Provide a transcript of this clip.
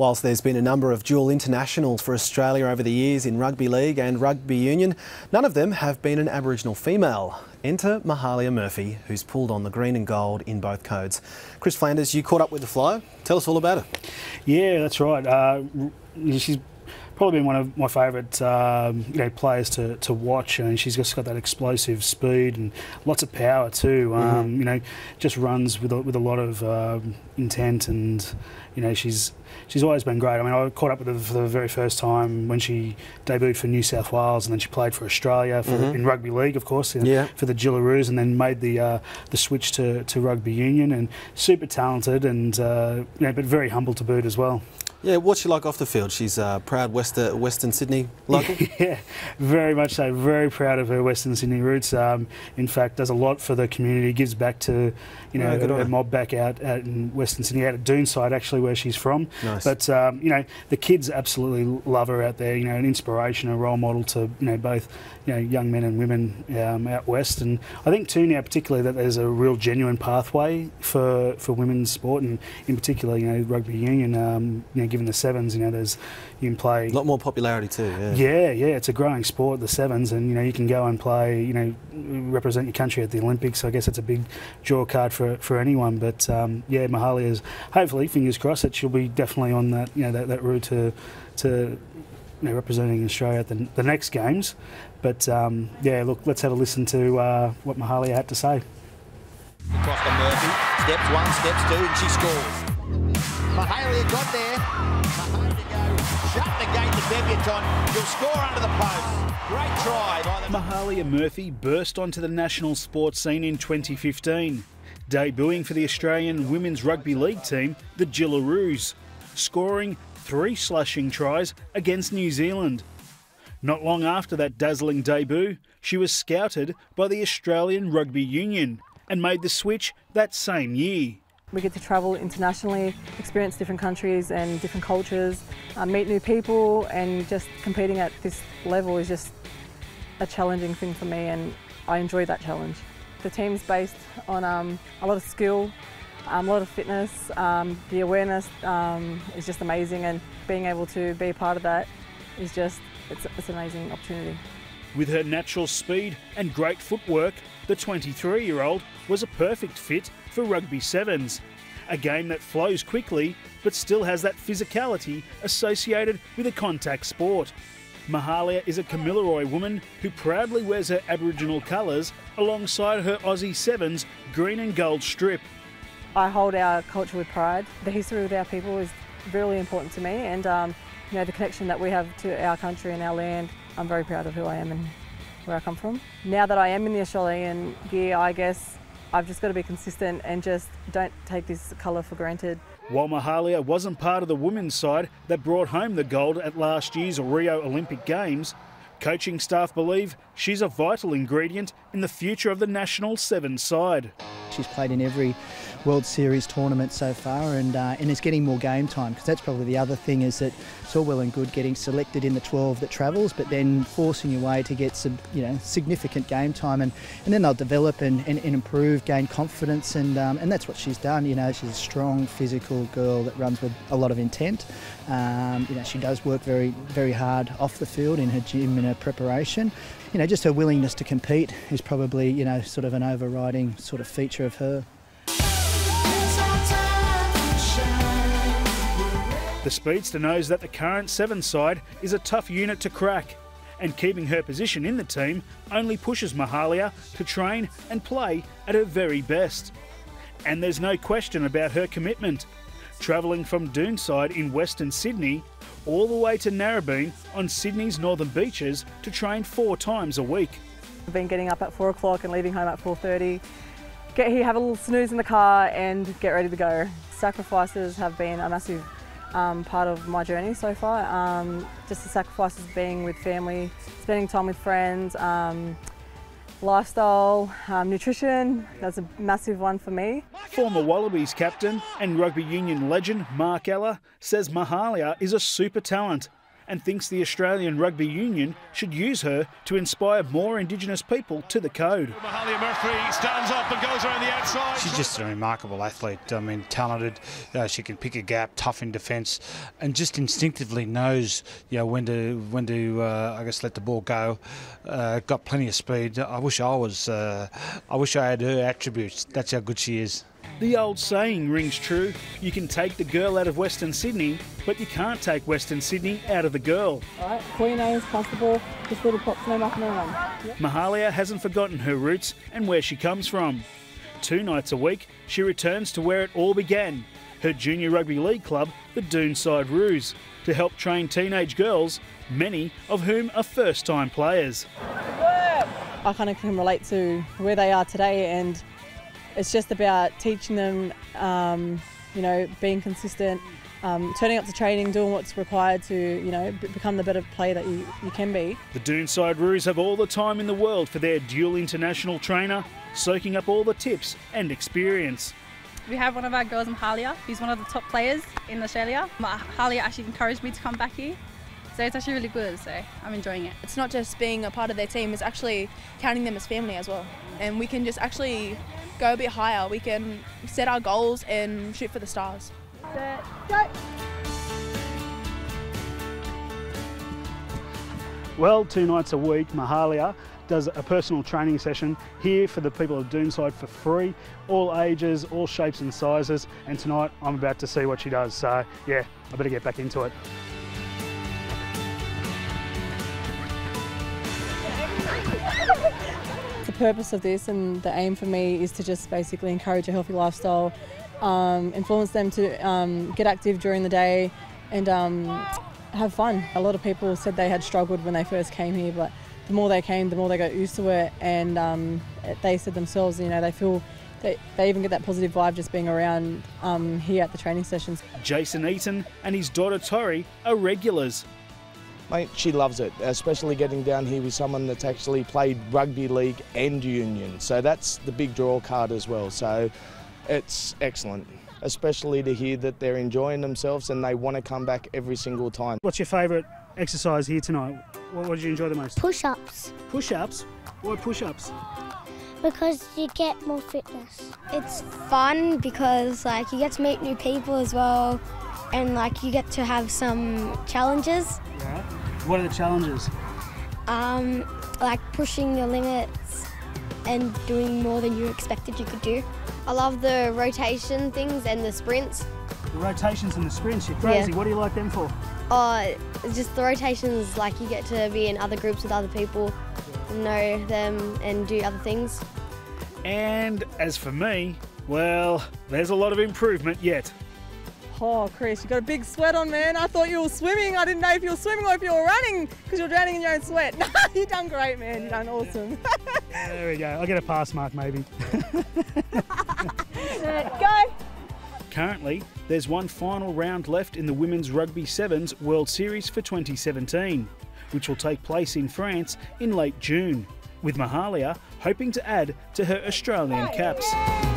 Whilst there's been a number of dual internationals for Australia over the years in rugby league and rugby union, none of them have been an Aboriginal female. Enter Mahalia Murphy, who's pulled on the green and gold in both codes. Kris Flanders, you caught up with the Flyer. Tell us all about her. Yeah, that's right. Uh, she's probably been one of my favourite um, you know players to, to watch, and she's just got that explosive speed and lots of power too. Um, mm-hmm. You know, just runs with a, with a lot of um, intent, and you know she's she's always been great. I mean, I caught up with her for the very first time when she debuted for New South Wales, and then she played for Australia for, mm-hmm. in rugby league, of course, yeah. for the Jillaroos, and then made the uh, the switch to, to rugby union. And super talented, and uh, you know, but very humble to boot as well. Yeah, what's she like off the field? She's a proud Western, Western Sydney local? yeah, very much so. Very proud of her Western Sydney roots. Um, in fact, does a lot for the community, gives back to, you know, yeah, a, a mob back out, in Western Sydney, out at Doonside actually, where she's from. Nice. But, um, you know, the kids absolutely love her out there, you know, an inspiration, a role model to, you know, both, you know, young men and women um, out west. And I think too now particularly that there's a real genuine pathway for, for women's sport and in particular, you know, rugby union, um, you know, given the sevens, you know, there's you can play a lot more popularity too. Yeah. yeah, yeah, it's a growing sport, the sevens, and you know you can go and play, you know, represent your country at the Olympics. So I guess it's a big draw card for for anyone. But um, yeah, Mahalia is hopefully, fingers crossed, that she'll be definitely on that you know that, that route to to you know, representing Australia at the, the next games. But um, yeah, look, let's have a listen to uh, what Mahalia had to say. Across to Murphy, steps one, steps two, and she scores. Debutant. You'll score under the post. Great try by the... Mahalia Murphy burst onto the national sports scene in 2015, debuting for the Australian Women's Rugby League team, the Jillaroos, scoring three slashing tries against New Zealand. Not long after that dazzling debut, she was scouted by the Australian Rugby Union and made the switch that same year. We get to travel internationally, experience different countries and different cultures, uh, meet new people and just competing at this level is just a challenging thing for me and I enjoy that challenge. The team's based on um, a lot of skill, um, a lot of fitness, um, the awareness um, is just amazing and being able to be a part of that is just, it's, it's an amazing opportunity. With her natural speed and great footwork, the 23 year old was a perfect fit for Rugby Sevens, a game that flows quickly but still has that physicality associated with a contact sport. Mahalia is a Kamilaroi woman who proudly wears her Aboriginal colours alongside her Aussie Sevens green and gold strip. I hold our culture with pride. The history of our people is really important to me and um, you know, the connection that we have to our country and our land. I'm very proud of who I am and where I come from. Now that I am in the Australian gear, I guess I've just got to be consistent and just don't take this colour for granted. While Mahalia wasn't part of the women's side that brought home the gold at last year's Rio Olympic Games, coaching staff believe she's a vital ingredient in the future of the national seven side. She's played in every World Series tournament so far and, uh, and is getting more game time because that's probably the other thing is that it's all well and good getting selected in the 12 that travels but then forcing your way to get some you know significant game time and, and then they'll develop and, and, and improve, gain confidence and, um, and that's what she's done. You know, she's a strong physical girl that runs with a lot of intent. Um, you know, she does work very, very hard off the field in her gym and her preparation you know, just her willingness to compete is probably, you know, sort of an overriding sort of feature of her. The speedster knows that the current seven side is a tough unit to crack, and keeping her position in the team only pushes Mahalia to train and play at her very best. And there's no question about her commitment. Travelling from Doonside in Western Sydney all the way to Narrabeen on Sydney's northern beaches to train four times a week. I've been getting up at four o'clock and leaving home at 4.30. Get here, have a little snooze in the car and get ready to go. Sacrifices have been a massive um, part of my journey so far. Um, just the sacrifices being with family, spending time with friends, um, lifestyle, um, nutrition, that's a massive one for me. Former Wallabies captain and rugby union legend Mark Ella says Mahalia is a super talent and thinks the Australian Rugby Union should use her to inspire more Indigenous people to the code. Mahalia Murphy stands up and goes around the outside. She's just a remarkable athlete. I mean, talented. Uh, she can pick a gap, tough in defence, and just instinctively knows, you know, when to when to uh, I guess let the ball go. Uh, got plenty of speed. I wish I was. Uh, I wish I had her attributes. That's how good she is. The old saying rings true you can take the girl out of Western Sydney, but you can't take Western Sydney out of the girl. Alright, call your names, constable, just little pops name up and run. Mahalia hasn't forgotten her roots and where she comes from. Two nights a week, she returns to where it all began her junior rugby league club, the Doonside Roos, to help train teenage girls, many of whom are first time players. I kind of can relate to where they are today, and it's just about teaching them, um, you know, being consistent, um, turning up to training, doing what's required to, you know, b- become the better player that you, you can be. The Doonside Roos have all the time in the world for their dual international trainer, soaking up all the tips and experience. We have one of our girls, Mahalia, who's one of the top players in Australia. Mahalia actually encouraged me to come back here. So it's actually really good, so I'm enjoying it. It's not just being a part of their team, it's actually counting them as family as well. And we can just actually go a bit higher. We can set our goals and shoot for the stars. Set, go! Well, two nights a week, Mahalia does a personal training session here for the people of Doonside for free, all ages, all shapes and sizes. And tonight I'm about to see what she does. So, yeah, I better get back into it. The purpose of this and the aim for me is to just basically encourage a healthy lifestyle, um, influence them to um, get active during the day and um, have fun. A lot of people said they had struggled when they first came here, but the more they came, the more they got used to it, and um, they said themselves, you know, they feel they, they even get that positive vibe just being around um, here at the training sessions. Jason Eaton and his daughter Tori are regulars. Mate, she loves it, especially getting down here with someone that's actually played rugby league and union. So that's the big draw card as well. So it's excellent, especially to hear that they're enjoying themselves and they want to come back every single time. What's your favourite exercise here tonight? What, what did you enjoy the most? Push ups. Push ups? Why push ups? Because you get more fitness. It's fun because like you get to meet new people as well and like you get to have some challenges. Yeah. What are the challenges? Um, like pushing your limits and doing more than you expected you could do. I love the rotation things and the sprints. The rotations and the sprints, you're crazy. Yeah. What do you like them for? Oh, just the rotations, like you get to be in other groups with other people, know them and do other things. And as for me, well, there's a lot of improvement yet. Oh, Kris, you got a big sweat on, man. I thought you were swimming. I didn't know if you were swimming or if you were running because you're drowning in your own sweat. you done great, man. You done awesome. There we go. I'll get a pass mark maybe. Go. Currently, there's one final round left in the Women's Rugby Sevens World Series for 2017, which will take place in France in late June, with Mahalia hoping to add to her Australian caps.